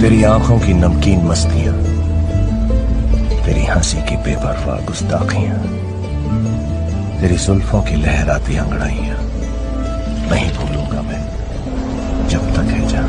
तेरी आँखों की नमकीन मस्तियाँ, तेरी हँसी की बेपरवाह गुस्ताखियाँ, तेरी जुल्फों की लहराती अंगड़ाइयाँ, नहीं भूलूँगा मैं जब तक है जान